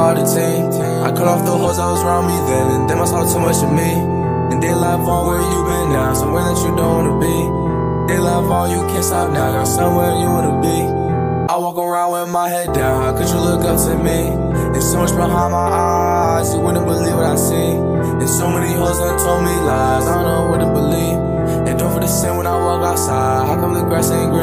I cut off the hoes I was around me then, and they must talk too much of me. And they love on where you been now, somewhere that you don't wanna be. They love all you can't stop now, got somewhere you wanna be. I walk around with my head down, how could you look up to me? There's so much behind my eyes, you wouldn't believe what I see. There's so many hoes that told me lies, I don't know what to believe. And don't for the sin when I walk outside, how come the grass ain't green?